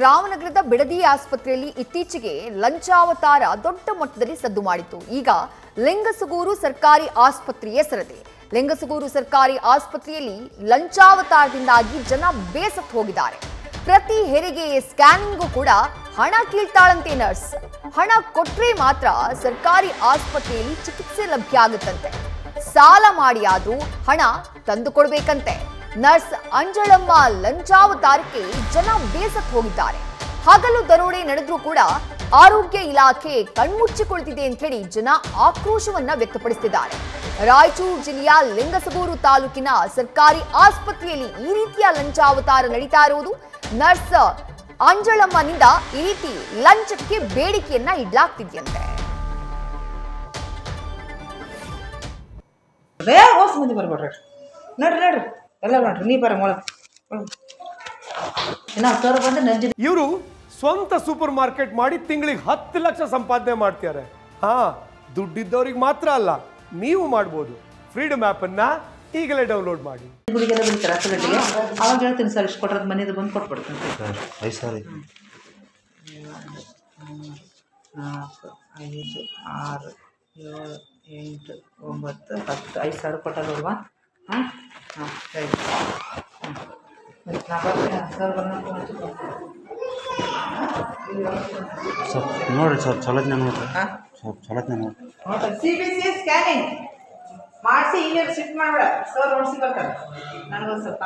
ರಾಮನಗರದ ಬಿಡದಿ ಆಸ್ಪತ್ರೆಯಲ್ಲಿ ಇತ್ತೀಚೆಗೆ ಲಂಚಾವತಾರ ದೊಡ್ಡ ಮಟ್ಟದಲ್ಲಿ ಸದ್ದು ಮಾಡಿತು ಈಗ ಲಿಂಗಸುಗೂರು ಸರ್ಕಾರಿ ಆಸ್ಪತ್ರೆಯ ಸರದಿ. ಲಿಂಗಸುಗೂರು ಸರ್ಕಾರಿ ಆಸ್ಪತ್ರೆಯಲ್ಲಿ ಲಂಚಾವತಾರದಿಂದಾಗಿ ಜನ ಬೇಸತ್ತು ಹೋಗಿದ್ದಾರೆ. ಪ್ರತಿ ಹೆರಿಗೆ ಸ್ಕ್ಯಾನಿಂಗ್ ಕೂಡ ಹಣ ಕೀಳ್ತಾಳಂತೆ ನರ್ಸ್. ಹಣ ಕೊಟ್ಟರೆ ಮಾತ್ರ ಸರ್ಕಾರಿ ಆಸ್ಪತ್ರೆಯಲ್ಲಿ ಚಿಕಿತ್ಸೆ ಲಭ್ಯ ಆಗುತ್ತಂತೆ. ಸಾಲ ಮಾಡಿ ಹಣ ತಂದು ಕೊಡ್ಬೇಕಂತೆ ನರ್ಸ್ ಅಂಜಳಮ್ಮ ಲಂಚಾವತಾರಕ್ಕೆ ಜನ ಬೇಸತ್ ಹೋಗಿದ್ದಾರೆ. ಹಗಲು ದರೋಡೆ ನಡೆದ್ರೂ ಕೂಡ ಆರೋಗ್ಯ ಇಲಾಖೆ ಕಣ್ಮುಚ್ಚಿಕೊಳ್ತಿದೆ ಅಂತ ಹೇಳಿ ಜನ ಆಕ್ರೋಶವನ್ನ ವ್ಯಕ್ತಪಡಿಸಿದ್ದಾರೆ ರಾಯಚೂರು ಜಿಲ್ಲೆಯ ಲಿಂಗಸಗೂರು ತಾಲೂಕಿನ ಸರ್ಕಾರಿ ಆಸ್ಪತ್ರೆಯಲ್ಲಿ ಈ ರೀತಿಯ ಲಂಚಾವತಾರ ನಡೀತಾ ಇರುವುದು ನರ್ಸ್ ಅಂಜಳಮ್ಮನಿಂದ ಈ ರೀತಿ ಲಂಚಕ್ಕೆ ಬೇಡಿಕೆಯನ್ನ ಇಡ್ಲಾಗ್ತಿದೆಯಂತೆ. ಬರ್ಬೇಡ್ರಿ. ನಡ್ರಿ ನಡ್ರಿ. ಎಲ್ಲ ನೋಡ್ರಿ ನೀ ಬರ ಮೊಳ. ಇವರು ಸ್ವಂತ ಸೂಪರ್ ಮಾರ್ಕೆಟ್ ಮಾಡಿ ತಿಂಗಳಿಗೆ ಹತ್ತು ಲಕ್ಷ ಸಂಪಾದನೆ ಮಾಡ್ತಾರೆ ಹಾ ದುಡ್ಡಿದ್ದವ್ರಿಗೆ ಮಾತ್ರ ಅಲ್ಲ ನೀವು ಮಾಡ್ಬೋದು. ಫ್ರೀಡಮ್ ಅನ್ನ ಈಗಲೇ ಡೌನ್ಲೋಡ್ ಮಾಡಿ. ಗುಡಿಗೆಲ್ಲ ಬಿಡ್ತಾರೆ ಹತ್ತು ಗಂಟೆಗೆ. ಅವಾಗ ಹೇಳ್ತೀನಿ ಸರ್ ಇಷ್ಟು ಕೊಟ್ರದ್ ಮನೇದು ಬಂದು ಕೊಟ್ಬಿಡ್ತೀನಿ. ಸರ್ ಐದು ಸಾವಿರ ನಾಲ್ಕು ಐದು ಆರು ಏಳು ಎಂಟು ಒಂಬತ್ತು ಹತ್ತು ಐದು ಸಾವಿರ ಕೊಟ್ಟಲ್ವಾ ಹಾಂ? ಹಾಂ ಸರಿ. ಸ್ವಲ್ಪ ನೋಡಿರಿ ಸ್ವಲ್ಪ ಚಲೋತ್ನ ನೋಡ್ರಿ. ಸ್ವಲ್ಪ ಚಲೋತ್ನ ನೋಡ್ರಿ. ಸಿ ಬಿ ಸಿ ಸ್ಕ್ಯಾನಿಂಗ್ ಮಾಡಿಸಿ ಈಗ ಶಿಫ್ಟ್ ಮಾಡಬೇಡ ಸರ್ ನೋಡಿಸಿ ಬರ್ತಾರೆ. ನನಗೊಂದು ಸ್ವಲ್ಪ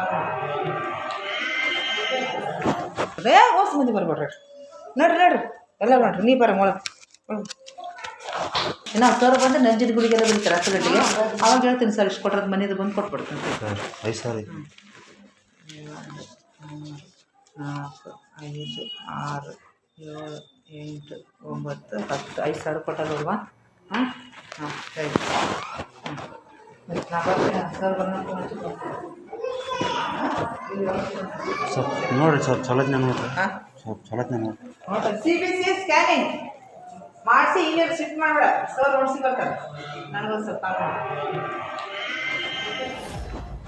ಬೇಗ ಓಸ್ ಮಂದಿ ಬರ್ಬೇಡ್ರಿ. ನೋಡ್ರಿ ನೋಡ್ರಿ. ಎಲ್ಲ ನೋಡ್ರಿ ನೀ ಬರ ಮೊಳ. ಇನ್ನ ಸರ್ ಬಂದು ನಂಜಿದ ಗುಡಿಗೆಲ್ಲ ಬಿಡ್ತಾರೆ ಹತ್ತು ಗಂಟೆಗೆ ಅವಾಗ ಹೇಳ್ತೀನಿ ಸರ್ ಇಷ್ಟು ಕೊಟ್ಟರೆ ಮನೇದು ಬಂದು ಕೊಟ್ಬಿಡ್ತೀನಿ ಸರ್ ಐದು ಸಾವಿರ ನಾಲ್ಕು ಐದು ಆರು ಏಳು ಎಂಟು ಒಂಬತ್ತು ಹತ್ತು ಐದು ಸಾವಿರ ಕೊಟ್ಟಲ್ವಾ ಹಾಂ ಹಾಂ ಸರಿ ಸರ್ ಸ್ವಲ್ಪ ನೋಡಿರಿ ಸ್ವಲ್ಪ ಚಲೋತ್ನ ನೋಡ್ರಿ ಹಾಂ ಸ್ವಲ್ಪ ಚಲೋತ್ನ ನೋಡ್ರಿ ಸಿ ಬಿ ಸಿ ಸ್ಕ್ಯಾನಿಂಗ್ ಮಾಡಿಸಿ ಈಗ ಶಿಫ್ಟ್ ಮಾಡ್ಬೇಡ. ಸರ್ ನೋಡ್ಸಿ ಬರ್ತಾರೆ. ನನಗೊಂದು ಸ್ವಲ್ಪ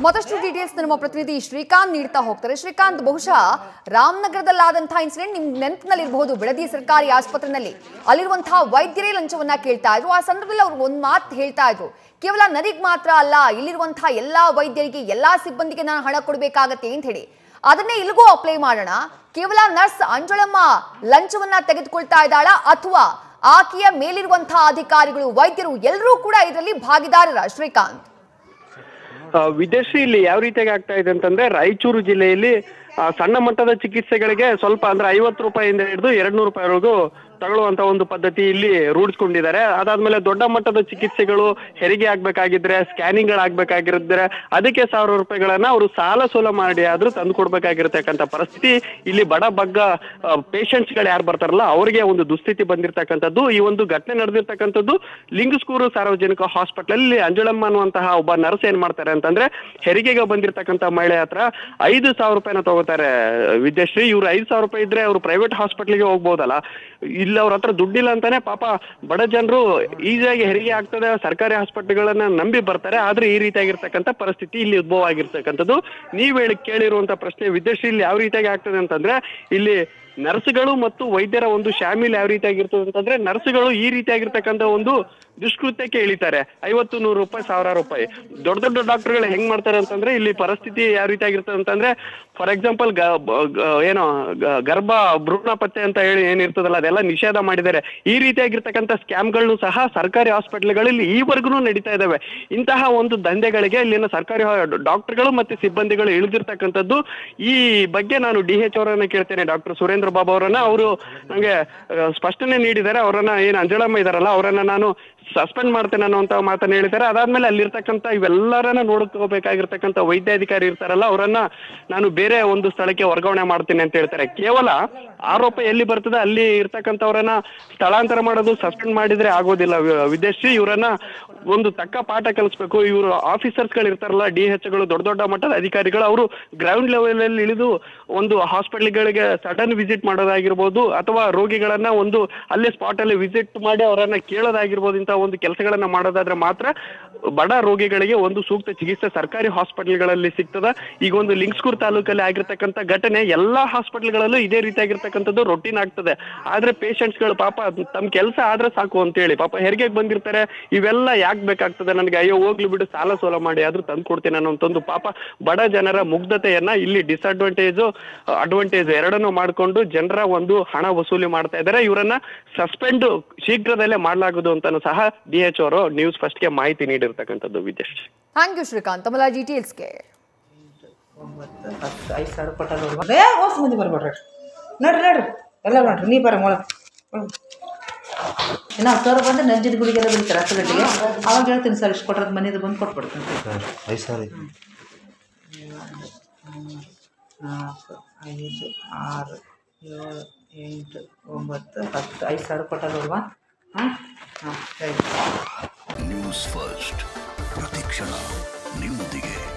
ಮತ್ತಷ್ಟು ಡೀಟೇಲ್ಸ್ ನಮ್ಮ ಪ್ರತಿನಿಧಿ ಶ್ರೀಕಾಂತ್ ನೀಡ್ತಾ ಹೋಗ್ತಾರೆ. ಶ್ರೀಕಾಂತ್, ಬಹುಶಃ ರಾಮನಗರದಲ್ಲಾದಂತಹ ಇನ್ಸಿಡೆಂಟ್ ನಿಮ್ ನೆನಪಿನಲ್ಲಿರಬಹುದು. ಬೆಳದಿ ಸರ್ಕಾರಿ ಆಸ್ಪತ್ರೆಯಲ್ಲಿ ಅಲ್ಲಿರುವಂತಹ ವೈದ್ಯರೇ ಲಂಚವನ್ನ ಕೇಳ್ತಾ ಇದ್ರು. ಆ ಸಂದರ್ಭದಲ್ಲಿ ಅವ್ರು ಒಂದ್ ಮಾತು ಹೇಳ್ತಾ ಇದ್ರು. ಕೇವಲ ನನಗ್ ಮಾತ್ರ ಅಲ್ಲ ಇಲ್ಲಿರುವಂತಹ ಎಲ್ಲಾ ವೈದ್ಯರಿಗೆ, ಎಲ್ಲಾ ಸಿಬ್ಬಂದಿಗೆ ನಾನು ಹಣ ಕೊಡಬೇಕಾಗತ್ತೆ ಅಂತ ಹೇಳಿ. ಅದನ್ನೇ ಇಲ್ಲಿಗೂ ಅಪ್ಲೈ ಮಾಡೋಣ. ಕೇವಲ ನರ್ಸ್ ಅಂಜಳಮ್ಮ ಲಂಚವನ್ನ ತೆಗೆದುಕೊಳ್ತಾ ಇದ್ದಾಳ ಅಥವಾ ಆಕೆಯ ಮೇಲಿರುವಂತಹ ಅಧಿಕಾರಿಗಳು, ವೈದ್ಯರು ಎಲ್ಲರೂ ಕೂಡ ಇದರಲ್ಲಿ ಭಾಗಿದಾರರ. ಶ್ರೀಕಾಂತ್. ವಿದೇಶಿ ಇಲ್ಲಿ ಯಾವ ರೀತಿಯಾಗಿ ಆಗ್ತಾ ಇದೆ ಅಂತಂದ್ರೆ, ರಾಯಚೂರು ಜಿಲ್ಲೆಯಲ್ಲಿ ಸಣ್ಣ ಮಟ್ಟದ ಚಿಕಿತ್ಸೆಗಳಿಗೆ ಸ್ವಲ್ಪ ಅಂದ್ರೆ ಐವತ್ತು ರೂಪಾಯಿಂದ ಹಿಡಿದು ಎರಡ್ನೂರು ರೂಪಾಯಿವರೆಗೂ ತಗೊಳ್ಳುವಂತ ಒಂದು ಪದ್ಧತಿ ಇಲ್ಲಿ ರೂಢಿಸ್ಕೊಂಡಿದ್ದಾರೆ. ಅದಾದ್ಮೇಲೆ ದೊಡ್ಡ ಮಟ್ಟದ ಚಿಕಿತ್ಸೆಗಳು ಹೆರಿಗೆ ಆಗ್ಬೇಕಾಗಿದ್ರೆ ಸ್ಕ್ಯಾನಿಂಗ್ ಆಗ್ಬೇಕಾಗಿದ್ರೆ ಅದಕ್ಕೆ ಸಾವಿರ ರೂಪಾಯಿಗಳನ್ನ ಅವರು ಸಾಲ ಸೋಲ ಮಾಡಿ ಆದ್ರೂ ತಂದು ಕೊಡ್ಬೇಕಾಗಿರ್ತಕ್ಕಂಥ ಪರಿಸ್ಥಿತಿ ಇಲ್ಲಿ ಬಡ ಬಗ್ಗ ಪೇಷಂಟ್ಸ್ಗಳು ಯಾರು ಬರ್ತಾರಲ್ಲ ಅವರಿಗೆ ಒಂದು ದುಸ್ಥಿತಿ ಬಂದಿರತಕ್ಕಂಥದ್ದು. ಈ ಒಂದು ಘಟನೆ ನಡೆದಿರ್ತಕ್ಕಂಥದ್ದು ಲಿಂಗಸ್ಕೂರು ಸಾರ್ವಜನಿಕ ಹಾಸ್ಪಿಟಲ್ ಅಲ್ಲಿ ಅಂಜುಳಮ್ಮ ಅನ್ನುವಂತಹ ಒಬ್ಬ ನರ್ಸ್ ಏನ್ ಮಾಡ್ತಾರೆ ಅಂತಂದ್ರೆ ಹೆರಿಗೆಗೆ ಬಂದಿರತಕ್ಕಂಥ ಮಹಿಳೆ ಹತ್ರ ಐದು ಸಾವಿರ ರೂಪಾಯಿನ ತಗೋತಾರೆ. ವಿದ್ಯಾಶ್ರೀ, ಇವ್ರು ಐದು ಸಾವಿರ ರೂಪಾಯಿ ಇದ್ರೆ ಅವ್ರು ಪ್ರೈವೇಟ್ ಹಾಸ್ಪಿಟ್ಲಿಗೆ ಹೋಗ್ಬೋದಲ್ಲ. ಇಲ್ಲಿ, ಅವ್ರ ಹತ್ರ ದುಡ್ಡಿಲ್ಲ ಅಂತಾನೆ ಪಾಪ ಬಡ ಜನರು ಈಸಿಯಾಗಿ ಹೆರಿಗೆ ಆಗ್ತದೆ, ಸರ್ಕಾರಿ ಹಾಸ್ಪಿಟಲ್ಗಳನ್ನ ನಂಬಿ ಬರ್ತಾರೆ, ಆದ್ರೆ ಈ ರೀತಿಯಾಗಿರ್ತಕ್ಕಂಥ ಪರಿಸ್ಥಿತಿ ಇಲ್ಲಿ ಉದ್ಭವ ಆಗಿರ್ತಕ್ಕಂಥದ್ದು. ನೀವ್ ಹೇಳಿ ಕೇಳಿರುವಂತ ಪ್ರಶ್ನೆ ವಿದೇಶಿ ಇಲ್ಲಿ ಯಾವ ರೀತಿಯಾಗಿ ಆಗ್ತದೆ ಅಂತಂದ್ರೆ, ಇಲ್ಲಿ ನರ್ಸ್ಗಳು ಮತ್ತು ವೈದ್ಯರ ಒಂದು ಶಾಮಿಲ್ ಯಾವ ರೀತಿಯಾಗಿರ್ತದೆ ಅಂತಂದ್ರೆ, ನರ್ಸ್ಗಳು ಈ ರೀತಿಯಾಗಿರ್ತಕ್ಕಂಥ ಒಂದು ದುಷ್ಕೃತ್ಯಕ್ಕೆ ಇಳಿತಾರೆ ಐವತ್ತು ನೂರು ರೂಪಾಯಿ ಸಾವಿರ ರೂಪಾಯಿ. ದೊಡ್ಡ ದೊಡ್ಡ ಡಾಕ್ಟರ್ಗಳು ಹೆಂಗ್ ಮಾಡ್ತಾರೆ ಅಂತಂದ್ರೆ, ಇಲ್ಲಿ ಪರಿಸ್ಥಿತಿ ಯಾವ ರೀತಿಯಾಗಿರ್ತದೆ ಅಂತಂದ್ರೆ, ಫಾರ್ ಎಕ್ಸಾಂಪಲ್ ಏನೋ ಗರ್ಭ ಭ್ರೂಣ ಪತ್ತೆ ಅಂತ ಹೇಳಿ ಏನಿರ್ತದಲ್ಲ, ಅದೆಲ್ಲ ನಿಷೇಧ ಮಾಡಿದ್ದಾರೆ. ಈ ರೀತಿಯಾಗಿರ್ತಕ್ಕಂಥ ಸ್ಕ್ಯಾಮ್ಗಳನ್ನು ಸಹ ಸರ್ಕಾರಿ ಹಾಸ್ಪಿಟಲ್ಗಳಲ್ಲಿ ಈವರೆಗೂ ನಡೀತಾ ಇದಾವೆ ಇಂತಹ ಒಂದು ದಂಧೆಗಳಿಗೆ ಇಲ್ಲಿನ ಸರ್ಕಾರಿ ಡಾಕ್ಟರ್ಗಳು ಮತ್ತೆ ಸಿಬ್ಬಂದಿಗಳು ಇಳಿದಿರ್ತಕ್ಕಂಥದ್ದು, ಈ ಬಗ್ಗೆ ನಾನು ಡಿ ಎಚ್ ಅವರನ್ನ ಕೇಳ್ತೇನೆ, ಡಾಕ್ಟರ್ ಸುರೇಂದ್ರ ಬಾಬು ಅವರನ್ನ. ಅವರು ನಂಗೆ ಸ್ಪಷ್ಟನೆ ನೀಡಿದ್ದಾರೆ. ಅವರನ್ನ ಏನು ಅಂಜಳಮ್ಮ ಇದಾರಲ್ಲ, ಅವರನ್ನ ನಾನು ಸಸ್ಪೆಂಡ್ ಮಾಡ್ತೇನೆ ಅನ್ನುವಂತ ಮಾತನ್ನ ಹೇಳಿದ್ದಾರೆ. ಅದಾದ್ಮೇಲೆ ಅಲ್ಲಿರ್ತಕ್ಕಂಥ ಇವೆಲ್ಲರನ್ನ ನೋಡ್ಕೋಬೇಕಾಗಿರ್ತಕ್ಕಂಥ ವೈದ್ಯಾಧಿಕಾರಿ ಇರ್ತಾರಲ್ಲ, ಅವರನ್ನ ನಾನು ಬೇರೆ ಒಂದು ಸ್ಥಳಕ್ಕೆ ವರ್ಗಾವಣೆ ಮಾಡ್ತೀನಿ ಅಂತ ಹೇಳ್ತಾರೆ. ಕೇವಲ ಆರೋಪ ಎಲ್ಲಿ ಬರ್ತದೆ, ಅಲ್ಲಿ ಇರ್ತಕ್ಕಂಥವ್ರನ್ನ ಸ್ಥಳಾಂತರ ಮಾಡೋದು ಸಸ್ಪೆಂಡ್ ಮಾಡಿದ್ರೆ ಆಗೋದಿಲ್ಲ. ವಿದೇಶಿ ಇವರನ್ನ ಒಂದು ತಕ್ಕ ಪಾಠ ಕಲಿಸ್ಬೇಕು. ಇವರು ಆಫೀಸರ್ಸ್ಗಳು ಇರ್ತಾರಲ್ಲ ಡಿ ಗಳು, ದೊಡ್ಡ ದೊಡ್ಡ ಮಟ್ಟದ ಅಧಿಕಾರಿಗಳು, ಅವರು ಗ್ರೌಂಡ್ ಲೆವೆಲ್ ಅಲ್ಲಿ ಇಳಿದು ಒಂದು ಹಾಸ್ಪಿಟಲ್ಗಳಿಗೆ ಸಡನ್ ವಿಸಿಟ್ ಮಾಡೋದಾಗಿರ್ಬೋದು, ಅಥವಾ ರೋಗಿಗಳನ್ನ ಒಂದು ಅಲ್ಲೇ ಸ್ಪಾಟ್ ಅಲ್ಲಿ ವಿಸಿಟ್ ಮಾಡಿ ಅವರನ್ನ ಕೇಳೋದಾಗಿರ್ಬೋದು ಇಂಥ ಒಂದು ಕೆಲಸಗಳನ್ನ ಮಾಡೋದಾದ್ರೆ ಮಾತ್ರ ಬಡ ರೋಗಿಗಳಿಗೆ ಒಂದು ಸೂಕ್ತ ಚಿಕಿತ್ಸೆ ಸರ್ಕಾರಿ ಹಾಸ್ಪಿಟಲ್ಗಳಲ್ಲಿ ಸಿಗ್ತದ. ಈಗ ಒಂದು ಲಿಂಗ್ಸ್ಕೂರ್ ತಾಲೂಕಲ್ಲಿ ಆಗಿರ್ತಕ್ಕಂಥ ಘಟನೆ ಎಲ್ಲಾ ಹಾಸ್ಪಿಟಲ್ಗಳಲ್ಲೂ ಇದೇ ರೀತಿಯಾಗಿರ್ತಕ್ಕಂಥದ್ದು ರೊಟೀನ್ ಆಗ್ತದೆ. ಆದ್ರೆ ಪೇಷಂಟ್ಸ್ಗಳು ಪಾಪ ತಮ್ಮ ಕೆಲಸ ಆದ್ರೆ ಸಾಕು ಅಂತ ಹೇಳಿ, ಪಾಪ ಹೆರಿಗೆ ಬಂದಿರ್ತಾರೆ, ಇವೆಲ್ಲ ಯಾಕೆ ಬೇಕಾಗ್ತದೆ ನನಗೆ? ಅಯ್ಯೋ, ಹೋಗ್ಲಿ ಬಿಡು, ಸಾಲ ಸೋಲ ಮಾಡಿ, ಆದ್ರೂ ತಂದು ಕೊಡ್ತೀನಿ ಅನ್ನೋಂತಂದು ಪಾಪ ಬಡ ಜನರ ಮುಗ್ಧತೆಯನ್ನ ಇಲ್ಲಿ ಡಿಸ್ಅಡ್ವಾಂಟೇಜ್ ಅಡ್ವಾಂಟೇಜ್ ಎರಡನ್ನೂ ಮಾಡಿಕೊಂಡು ಜನರ ಒಂದು ಹಣ ವಸೂಲಿ ಮಾಡ್ತಾ ಇದ್ದಾರೆ. ಇವರನ್ನ ಸಸ್ಪೆಂಡ್ ಶೀಘ್ರದಲ್ಲೇ ಮಾಡಲಾಗದು ಅಂತಾನು ಸಹ ಡಿ ಎಚ್ ಅವರು ನ್ಯೂಸ್ ಫಸ್ಟ್ಗೆ ಮಾಹಿತಿ ನೀಡಿರ್ತಕ್ಕಂಥದ್ದು ವಿದೇಶ್. Thank you Srikanth. ತಮ್ಮಲ್ಲ ಡೀಟೇಲ್ಸ್ಗೆ ಒಂಬತ್ತು ಹತ್ತು ಐದು ಸಾವಿರ ಕೊಟ್ಟಾರ ನೋಡ್ರಿ ಬೇ ಹೊಸ ಮಂದಿ ಬರ್ಬೇಡ್ರಿ ನೋಡ್ರಿ. ನೋಡ್ರಿ ಎಲ್ಲ ನೋಡ್ರಿ ನೀ ಬರ ಮೊಳ. ಇನ್ನು ಹತ್ತು ಸಾವಿರ ಬಂದ್ರೆ ನಂಜಿದ ಗುಡಿಗೆಲ್ಲ ಬಿಡ್ತಾರೆ ಹತ್ತು ಗಂಟೆಗೆ. ಅವಾಗ ಹೇಳ್ತೀನಿ ಸರ್ ಇಷ್ಟು ಕೊಟ್ರದ ಮನೇದು ಬಂದು ಕೊಟ್ಬಿಡ್ತೀನಿ. ಸರ್ ಐದು ಸಾವಿರ ನಾಲ್ಕು ಐದು ಆರು ಏಳು ಎಂಟು ಒಂಬತ್ತು ಹತ್ತು ಐದು ಸಾವಿರ ಕೊಟ್ಟಾರ ನೋಡುವ ಹಾಂ? ಸರಿ. ನ್ಯೂಸ್ ಫಸ್ಟ್ ಪ್ರತಿಕ್ಷಣ ನಿಮ್ಮೊಂದಿಗೆ.